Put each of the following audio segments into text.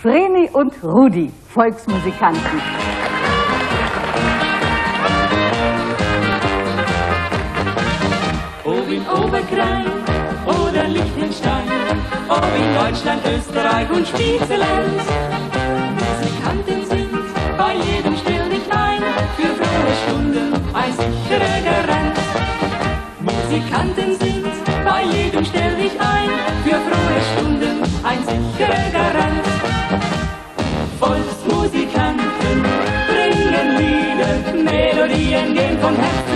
Vreni und Rudi, Volksmusikanten. Ob in Oberkrein oder Liechtenstein, ob in Deutschland, Österreich und Switzerland. Musikanten sind bei jedem vi en del kontakter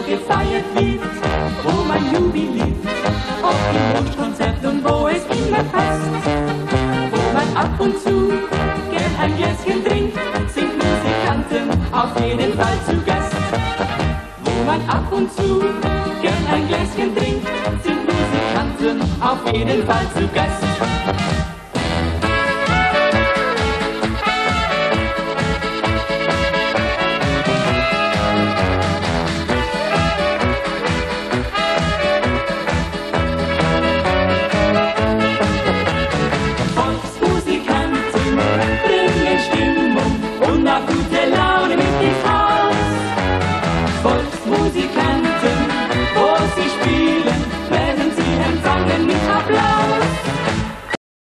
Wo gefeiert wird, wo man jubiliert, ob im Wunschkonzert und wo es immer passt. Wo man ab und zu gern ein Gläschen trinkt, sind Musikanten auf jeden Fall zu Gast. Wo man ab und zu gern ein Gläschen trinkt, sind Musikanten auf jeden Fall zu Gast.